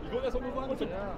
你不要这么说话。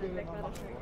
Big you.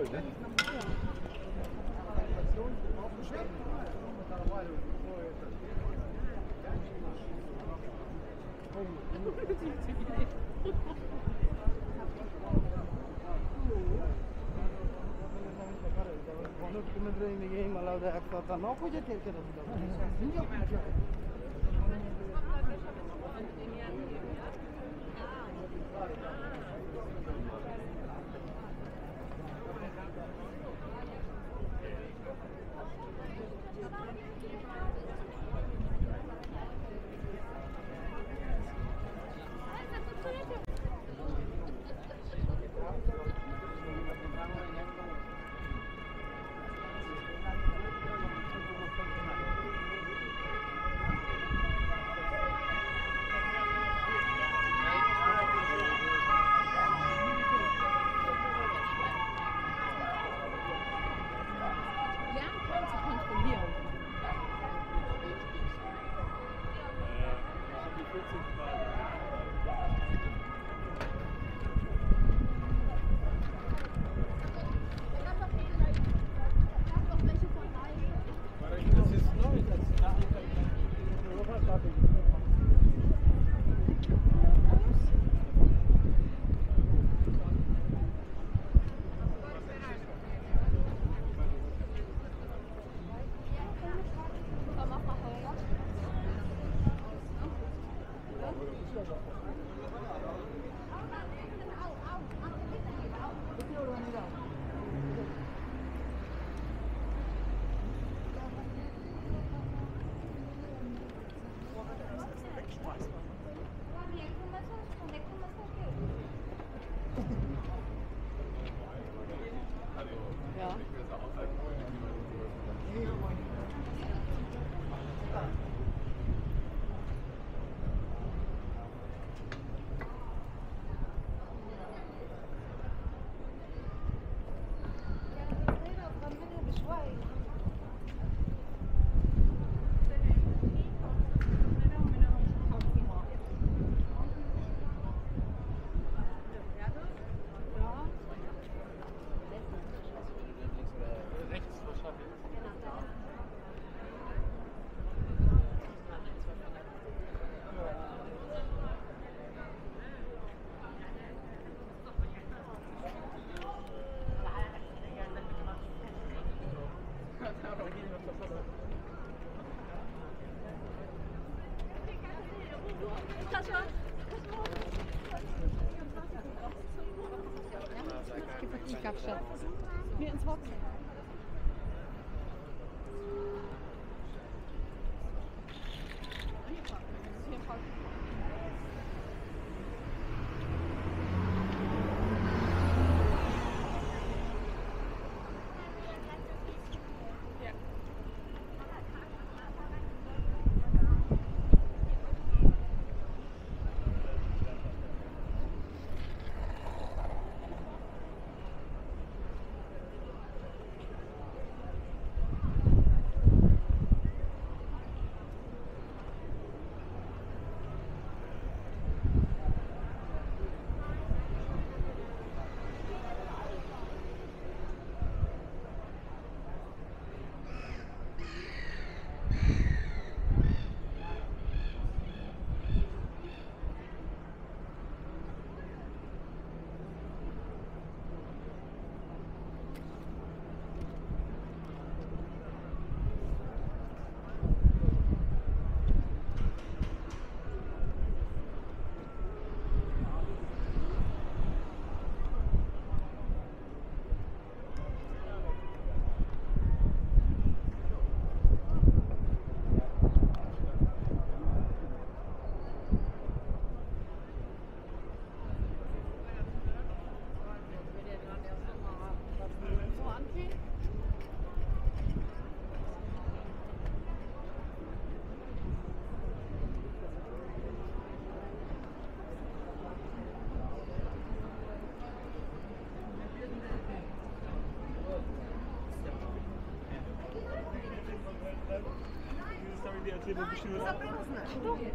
Paul, ne? Bunu kumudra indigeyim alavda aksa tanma ko'ja terkada. Shunga Thank you. Kapstadt. Mir ins Wort. Спасибо большое.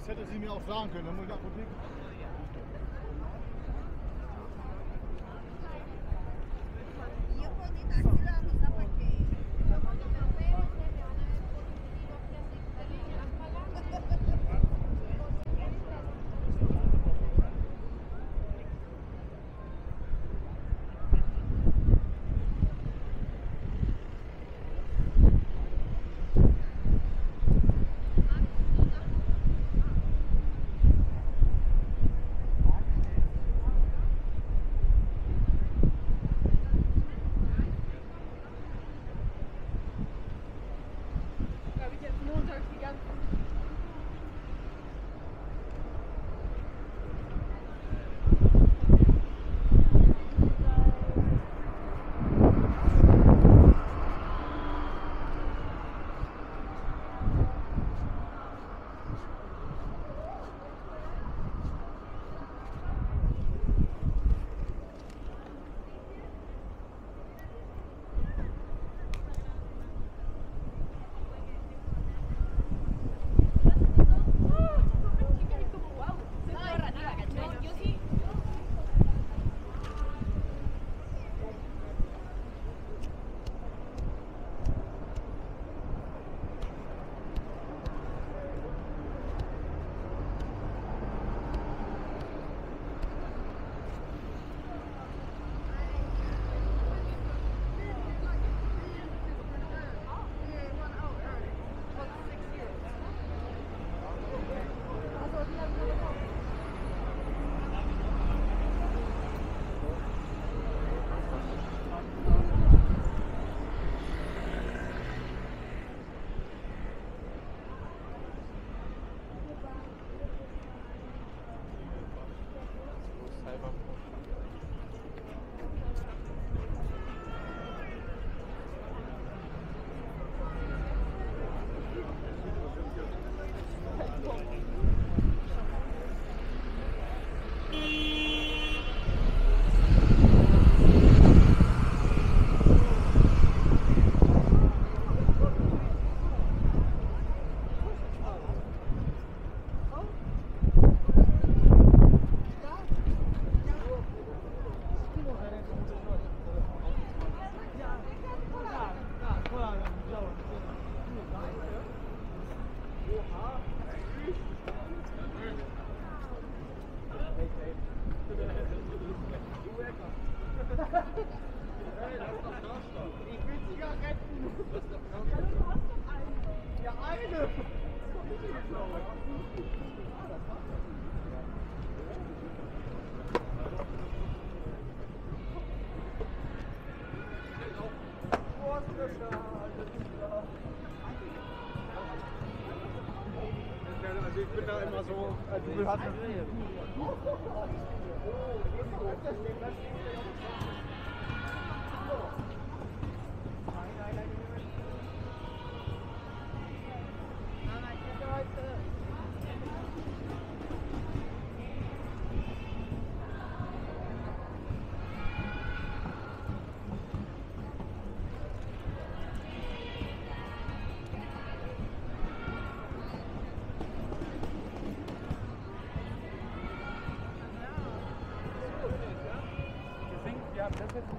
das hätte sie mir auch sagen können.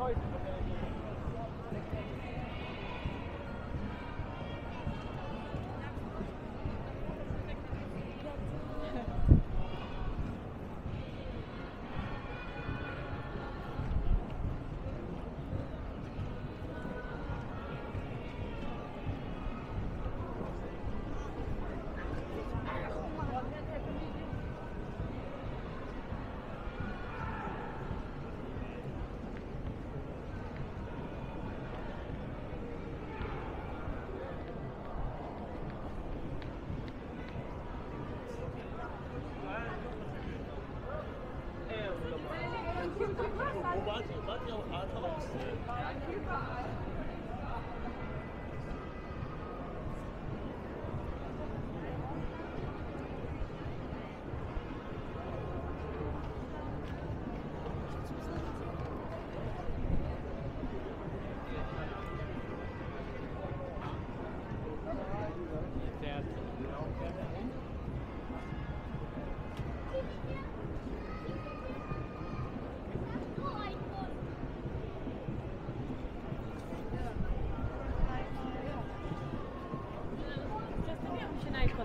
noises.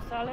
啥嘞？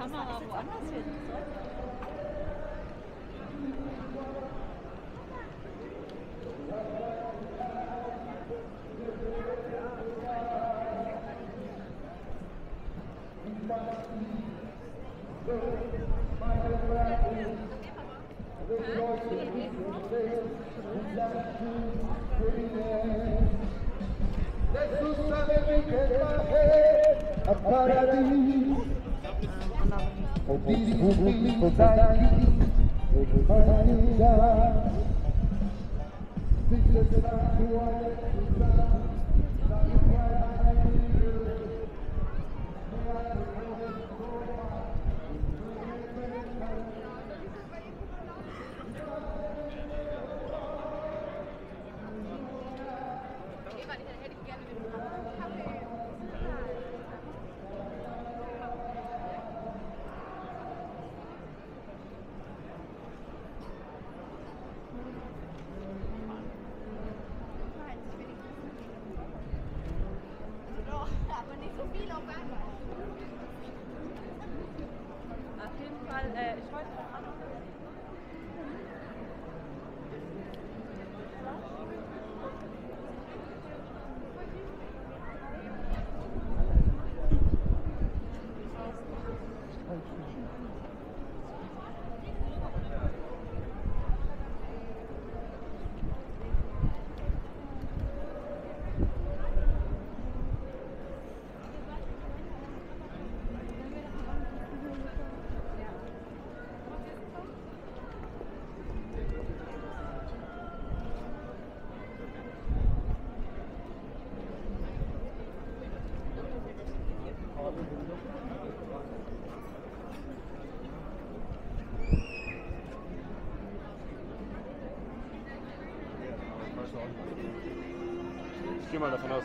他妈的，我上去。temas relacionados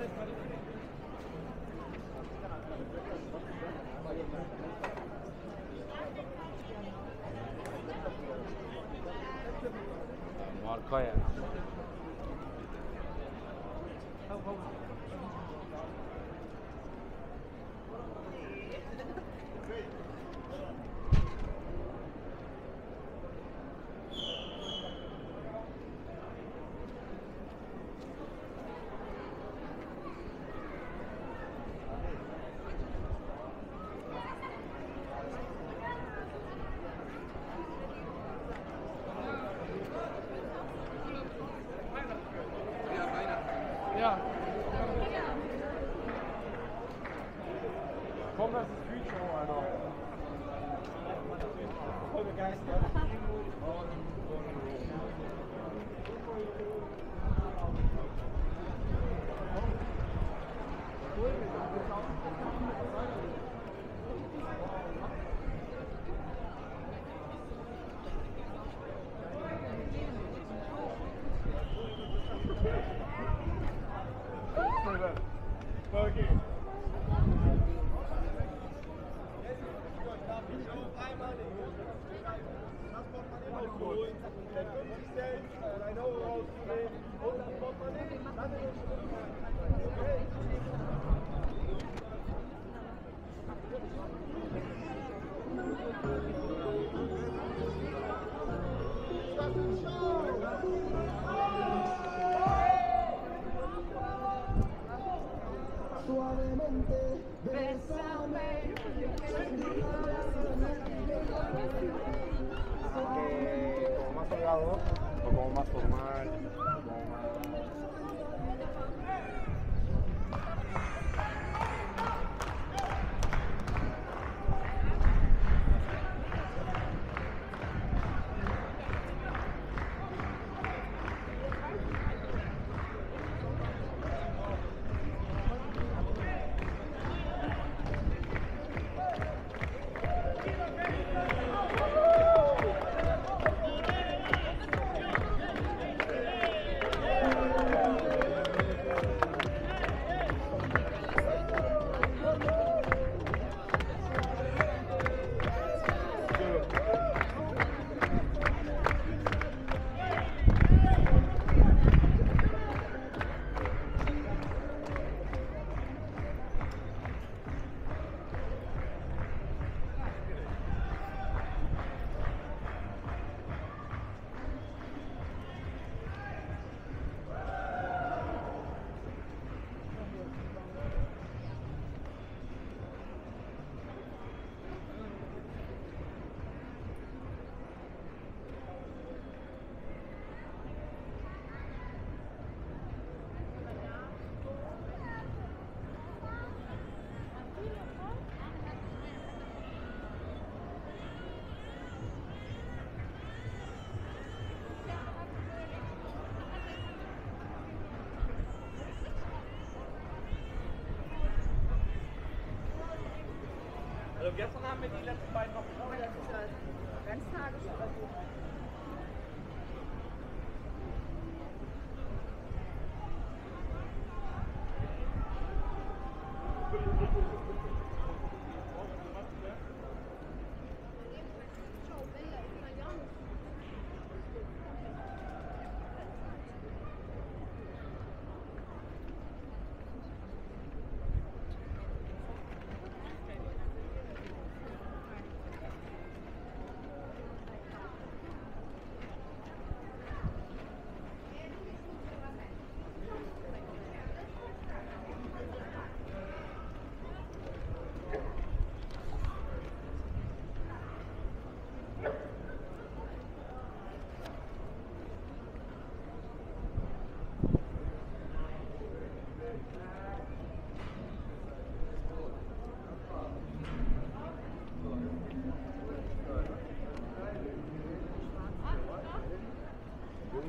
Alles, alles, alles. Also gestern haben wir die letzten beiden noch. Ganztages oder so.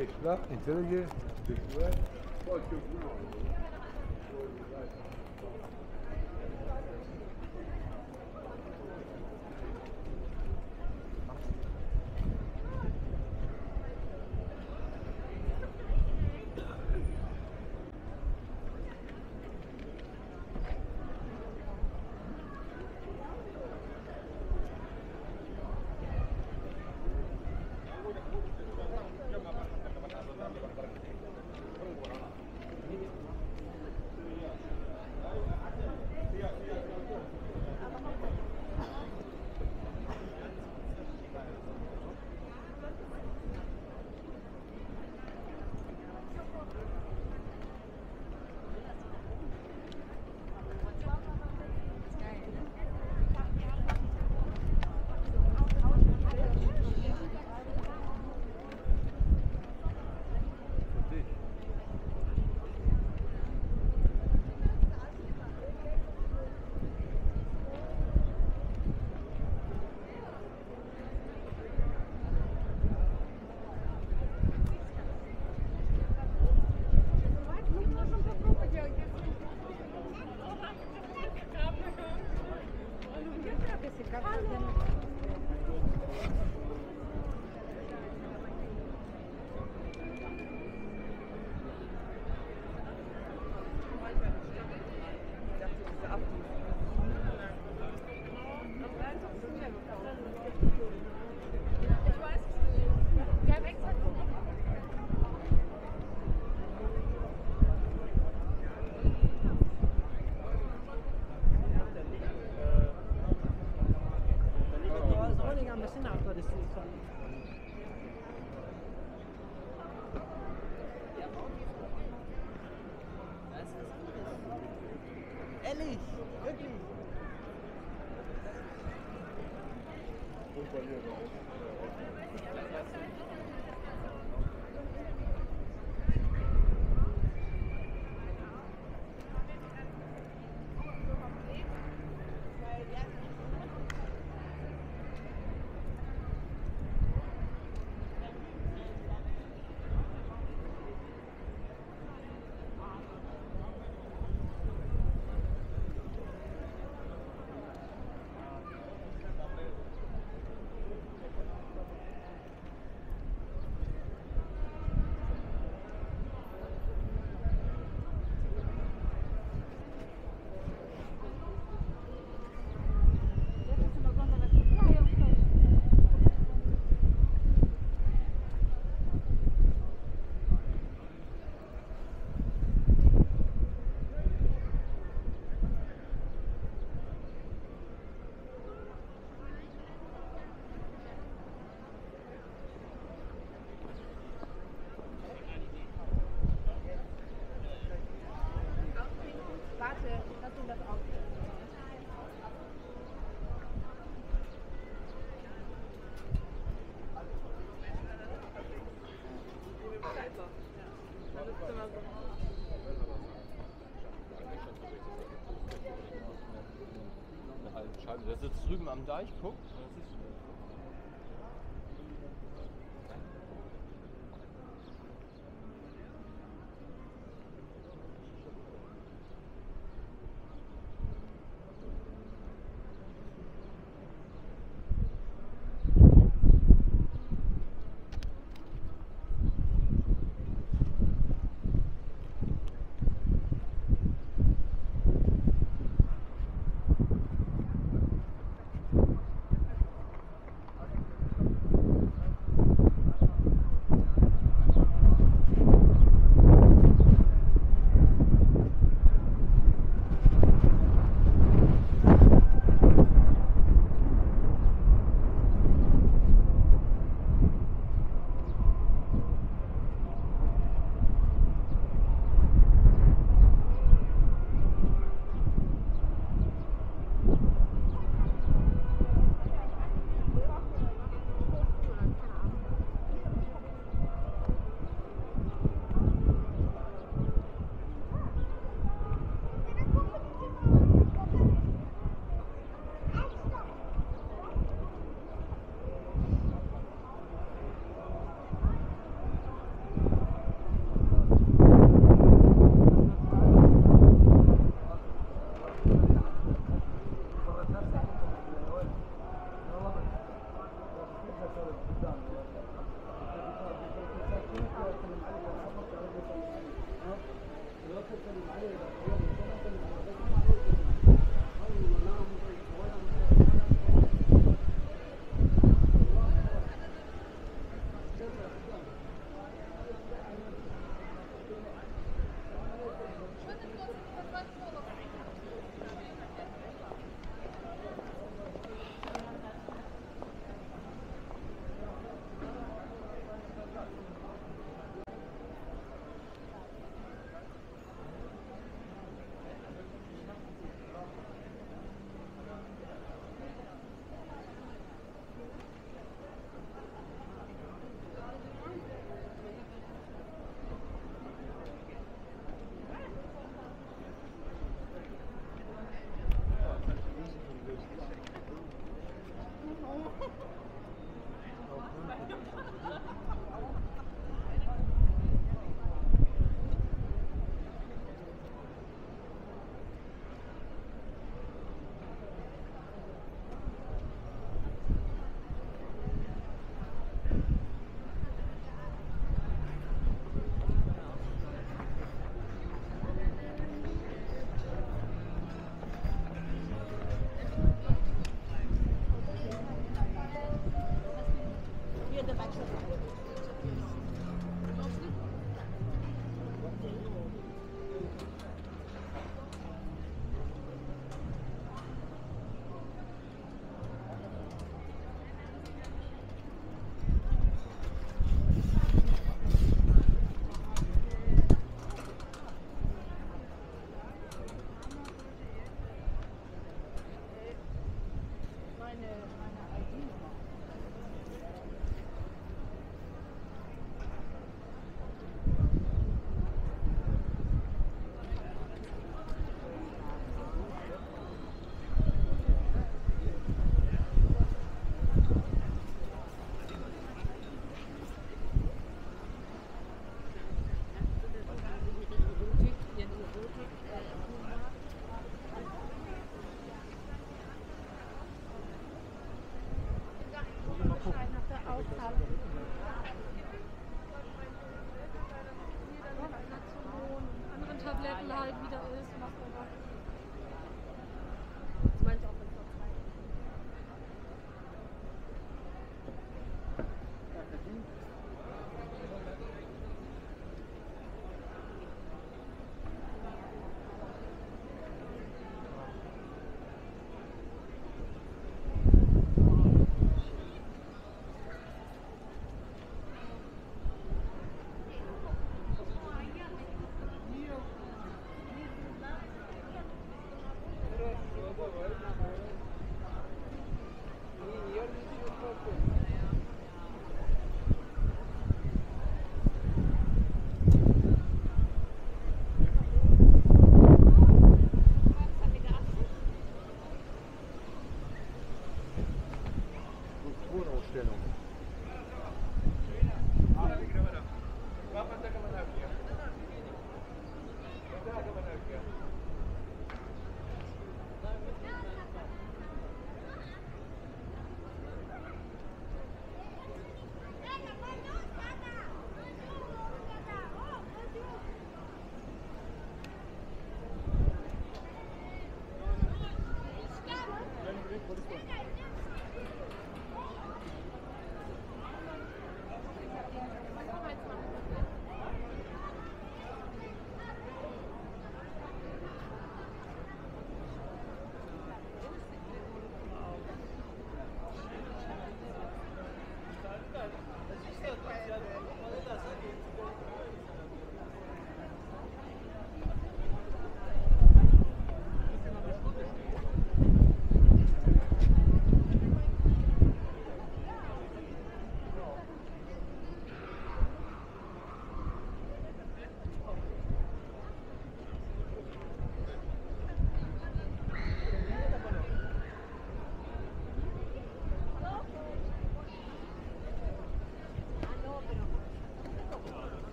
extra intelligent, extra, Yeah. sitzt drüben am Deich, guckt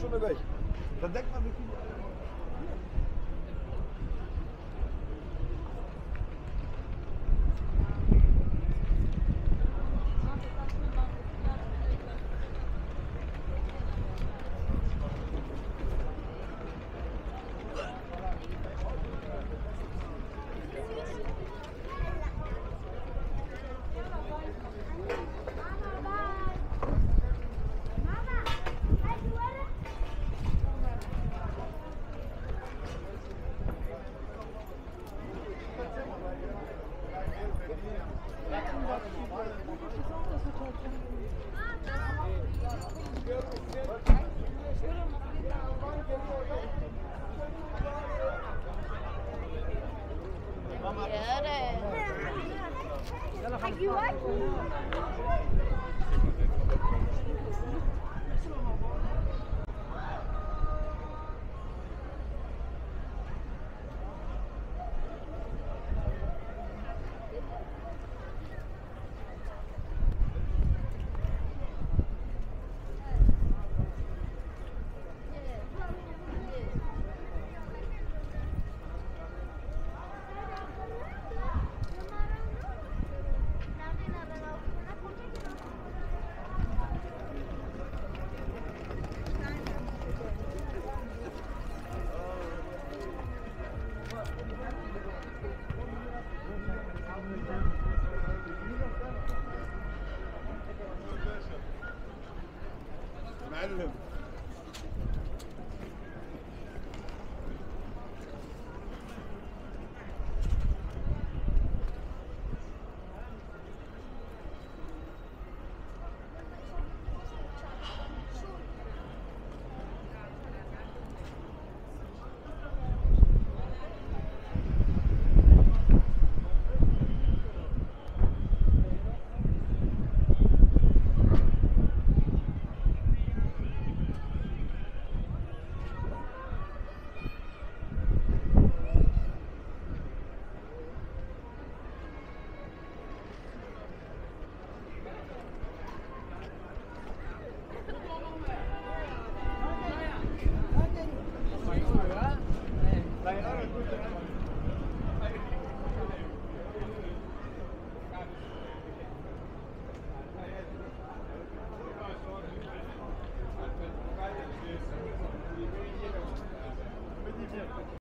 শুনে ভাই like you like me.